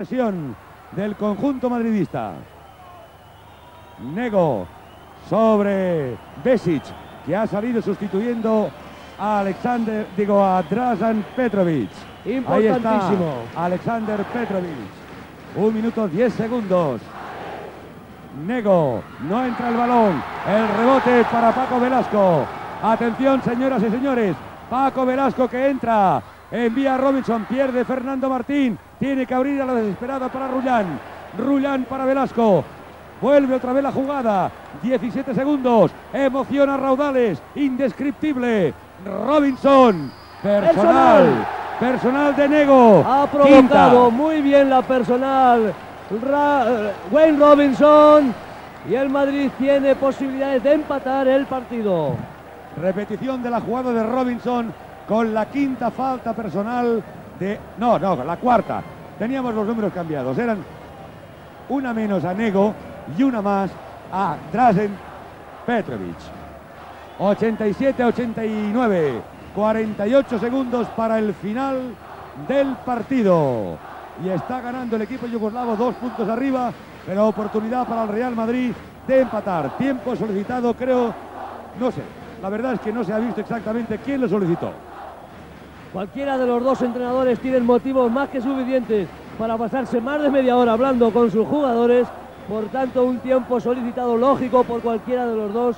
presión del conjunto madridista. Nego sobre Besic, que ha salido sustituyendo a Alexander, digo a Dragan Petrovic. Ahí está Importantísimo. Alexander Petrovic. Un minuto diez segundos. Nego, no entra el balón. El rebote para Paco Velasco. Atención, señoras y señores. Paco Velasco que entra. Envía a Robinson, pierde Fernando Martín. Tiene que abrir a la desesperada para Rullán. Rullán para Velasco. Vuelve otra vez la jugada. 17 segundos. Emoción a raudales. Indescriptible. Robinson. Personal. Personal. De Nego. Ha Quinta. provocado muy bien la personal Ra- eh, Wayne Robinson y el Madrid tiene posibilidades de empatar el partido. Repetición de la jugada de Robinson con la quinta falta personal No, no, la cuarta. Teníamos los números cambiados. Eran una menos a Nego y una más a Drazen Petrovic. 87-89. 48 segundos para el final del partido. Y está ganando el equipo yugoslavo dos puntos arriba, pero oportunidad para el Real Madrid de empatar. Tiempo solicitado, creo, no sé. La verdad es que no se ha visto exactamente quién lo solicitó. Cualquiera de los dos entrenadores tienen motivos más que suficientes para pasarse más de media hora hablando con sus jugadores. Por tanto, un tiempo solicitado lógico por cualquiera de los dos.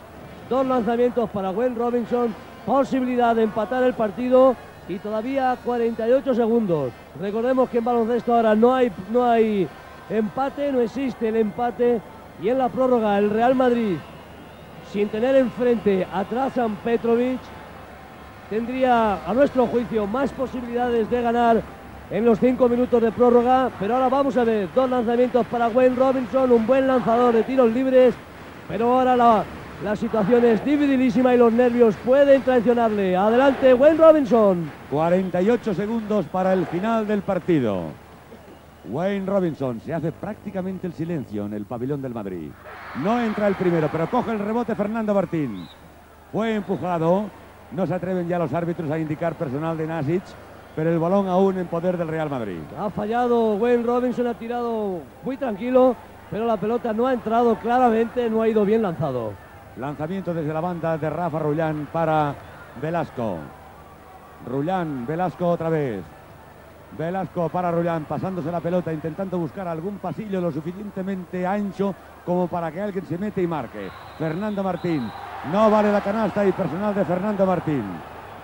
Dos lanzamientos para Wayne Robinson, posibilidad de empatar el partido y todavía 48 segundos. Recordemos que en baloncesto ahora no hay, no hay empate, no existe el empate. Y en la prórroga el Real Madrid, sin tener enfrente a Drasan Petrovic, tendría, a nuestro juicio, más posibilidades de ganar en los cinco minutos de prórroga. Pero ahora vamos a ver dos lanzamientos para Wayne Robinson, un buen lanzador de tiros libres. Pero ahora la, situación es divididísima y los nervios pueden traicionarle. Adelante, Wayne Robinson. 48 segundos para el final del partido. Wayne Robinson se hace prácticamente el silencio en el pabellón del Madrid. No entra el primero, pero coge el rebote Fernando Martín. Fue empujado. No se atreven ya los árbitros a indicar personal de Nasic, pero el balón aún en poder del Real Madrid. Ha fallado Wayne Robinson, ha tirado muy tranquilo, pero la pelota no ha entrado claramente, no ha ido bien lanzado. Lanzamiento desde la banda de Rafa Rullán para Velasco. Rullán, Velasco otra vez. Velasco para Rullán, pasándose la pelota, intentando buscar algún pasillo lo suficientemente ancho como para que alguien se mete y marque. Fernando Martín. No vale la canasta y personal de Fernando Martín.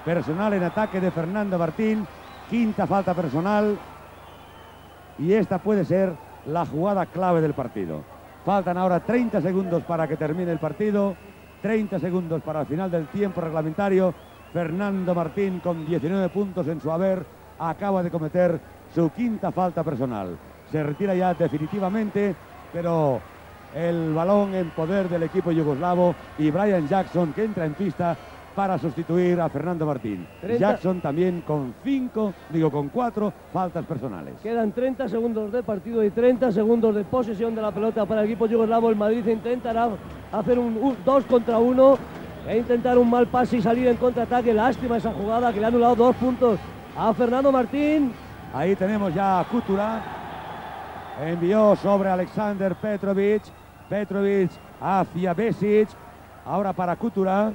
Personal en ataque de Fernando Martín. Quinta falta personal. Y esta puede ser la jugada clave del partido. Faltan ahora 30 segundos para que termine el partido. 30 segundos para el final del tiempo reglamentario. Fernando Martín con 19 puntos en su haber acaba de cometer su quinta falta personal. Se retira ya definitivamente, pero el balón en poder del equipo yugoslavo y Brian Jackson que entra en pista para sustituir a Fernando Martín. 30. Jackson también con cinco, digo con cuatro faltas personales. Quedan 30 segundos de partido y 30 segundos de posesión de la pelota para el equipo yugoslavo. El Madrid intentará hacer un 2 contra 1 e intentar un mal pase y salir en contraataque. Lástima esa jugada que le ha anulado dos puntos a Fernando Martín. Ahí tenemos ya a Kutura. Envió sobre Alexander Petrovic. Petrovic hacia Besic. Ahora para Kutura.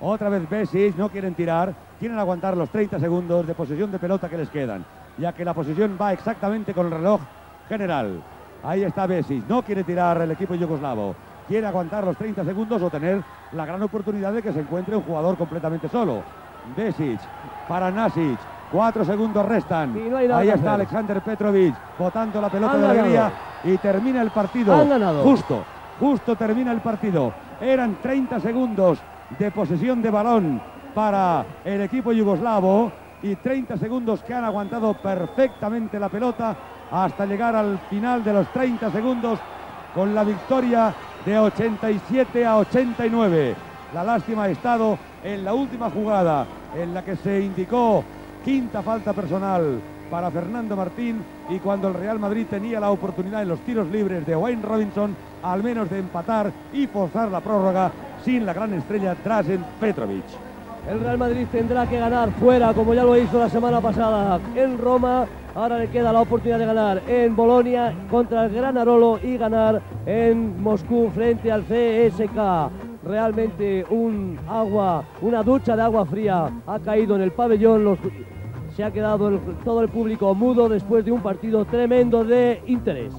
Otra vez Besic. No quieren tirar. Quieren aguantar los 30 segundos de posesión de pelota que les quedan. Ya que la posesión va exactamente con el reloj general. Ahí está Besic. No quiere tirar el equipo yugoslavo. Quiere aguantar los 30 segundos o tener la gran oportunidad de que se encuentre un jugador completamente solo. Besic para Nasic. Cuatro segundos restan. No Ahí está. Alexander Petrovic botando la pelota Han de ganado. alegría y termina el partido. Justo, justo termina el partido. Eran 30 segundos de posesión de balón para el equipo yugoslavo y 30 segundos que han aguantado perfectamente la pelota hasta llegar al final de los 30 segundos con la victoria de 87 a 89. La lástima ha estado en la última jugada en la que se indicó quinta falta personal para Fernando Martín y cuando el Real Madrid tenía la oportunidad en los tiros libres de Wayne Robinson al menos de empatar y forzar la prórroga sin la gran estrella Drazen Petrovic. El Real Madrid tendrá que ganar fuera, como ya lo hizo la semana pasada en Roma, Ahora le queda la oportunidad de ganar en Bolonia contra el Granarolo y ganar en Moscú frente al CSK. Realmente un agua, una ducha de agua fría ha caído en el pabellón. se ha quedado todo el público mudo después de un partido tremendo de interés.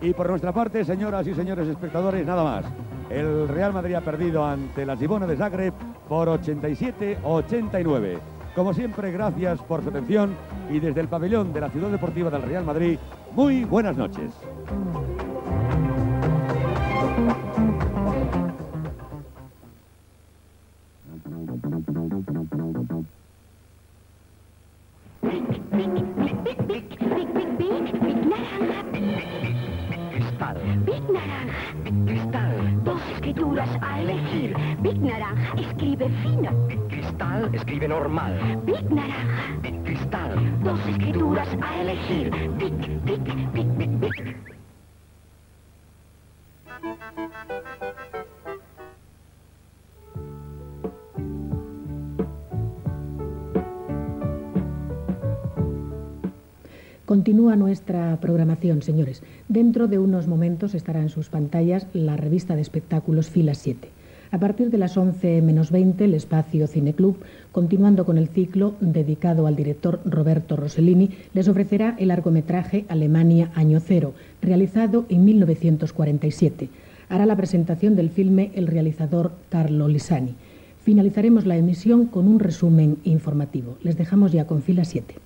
Y por nuestra parte, señoras y señores espectadores, nada más. El Real Madrid ha perdido ante la Gibona de Zagreb por 87-89. Como siempre, gracias por su atención y desde el pabellón de la Ciudad Deportiva del Real Madrid, muy buenas noches. A elegir. Big Naranja escribe fino. Big Cristal escribe normal. Big Naranja. Big Cristal. Dos escrituras a elegir. Big, big, big, big, Continúa nuestra programación, señores. Dentro de unos momentos estará en sus pantallas la revista de espectáculos Fila 7. A partir de las 11 menos 20, el espacio Cineclub, continuando con el ciclo dedicado al director Roberto Rossellini, les ofrecerá el largometraje Alemania Año Cero, realizado en 1947. Hará la presentación del filme el realizador Carlo Lisani. Finalizaremos la emisión con un resumen informativo. Les dejamos ya con Fila 7.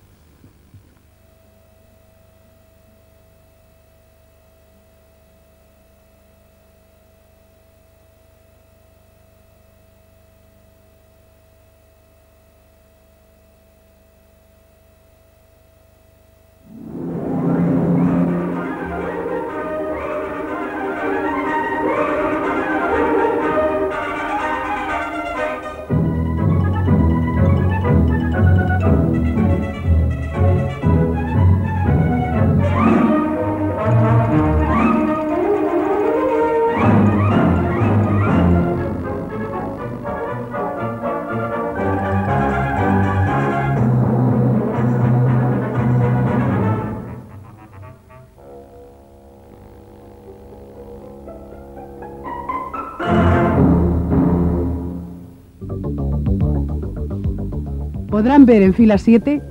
Podrán ver en fila 7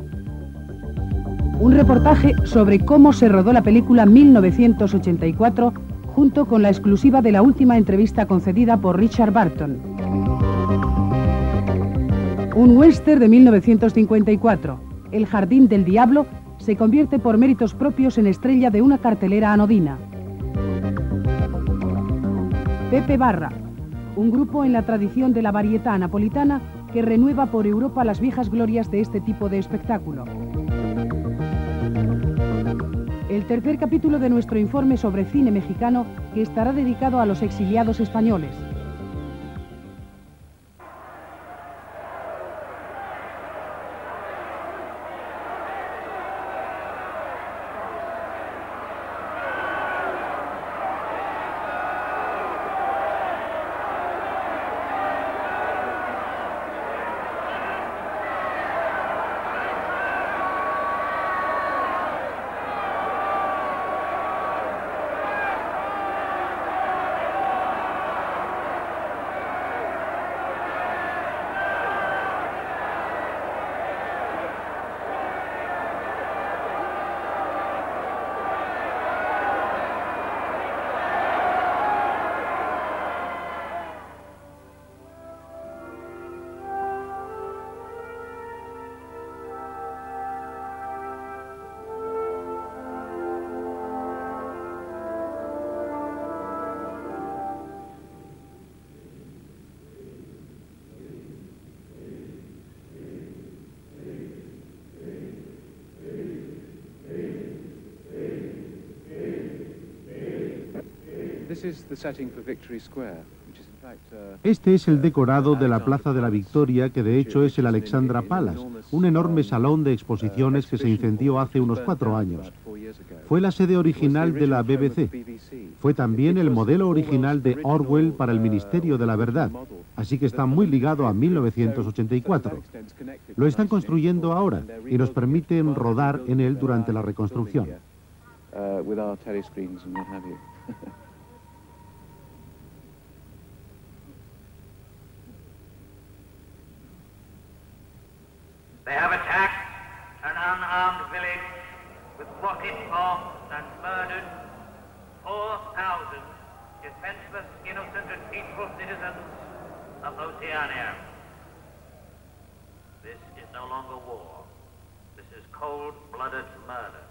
un reportaje sobre cómo se rodó la película 1984 junto con la exclusiva de la última entrevista concedida por Richard Barton. Un western de 1954, El Jardín del Diablo, se convierte por méritos propios en estrella de una cartelera anodina. Pepe Barra, un grupo en la tradición de la varietà napolitana que renueva por Europa las viejas glorias de este tipo de espectáculo. El tercer capítulo de nuestro informe sobre cine mexicano que estará dedicado a los exiliados españoles. Este es el decorado de la Plaza de la Victoria, que de hecho es el Alexandra Palace, un enorme salón de exposiciones que se incendió hace unos cuatro años. Fue la sede original de la BBC. Fue también el modelo original de Orwell para el Ministerio de la Verdad, así que está muy ligado a 1984. Lo están construyendo ahora y nos permiten rodar en él durante la reconstrucción. They have attacked an unarmed village with rocket bombs and murdered 4,000 defenseless, innocent and peaceful citizens of Oceania. This is no longer war. This is cold-blooded murder.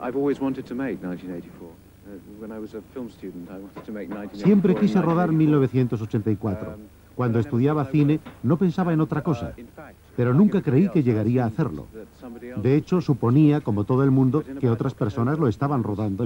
I've always wanted to make 1984. Uh, when I was a film student, I wanted to make 1984. Siempre quise rodar 1984. 1984. Cuando estudiaba cine no pensaba en otra cosa, pero nunca creí que llegaría a hacerlo. De hecho, suponía, como todo el mundo, que otras personas lo estaban rodando.